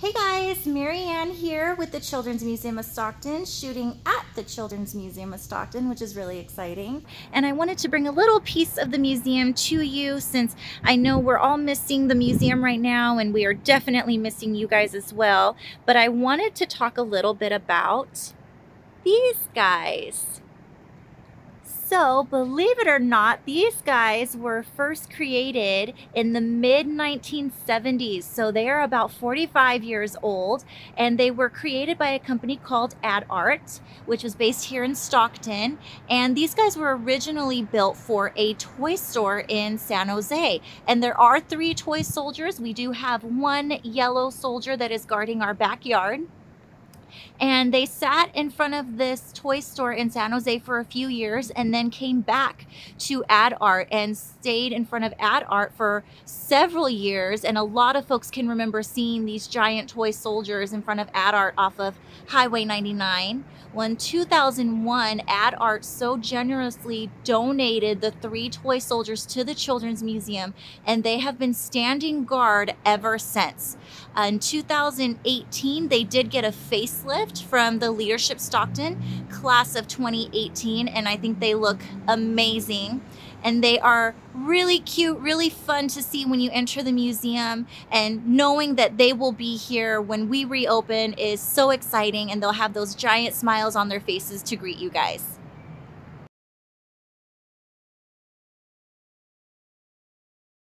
Hey guys, Marianne here with the Children's Museum of Stockton, shooting at the Children's Museum of Stockton, which is really exciting. And I wanted to bring a little piece of the museum to you since I know we're all missing the museum right now and we are definitely missing you guys as well. But I wanted to talk a little bit about these guys. So, believe it or not, these guys were first created in the mid 1970s. So, they are about 45 years old and they were created by a company called Ad Art, which was based here in Stockton. And these guys were originally built for a toy store in San Jose. And there are three toy soldiers. We do have one yellow soldier that is guarding our backyard and they sat in front of this toy store in San Jose for a few years and then came back to Ad Art and stayed in front of Ad Art for several years. And a lot of folks can remember seeing these giant toy soldiers in front of Ad Art off of Highway 99. Well, in 2001, Ad Art so generously donated the three toy soldiers to the Children's Museum, and they have been standing guard ever since. Uh, in 2018, they did get a facelift from the Leadership Stockton class of 2018, and I think they look amazing and they are really cute, really fun to see when you enter the museum. And knowing that they will be here when we reopen is so exciting, and they'll have those giant smiles on their faces to greet you guys.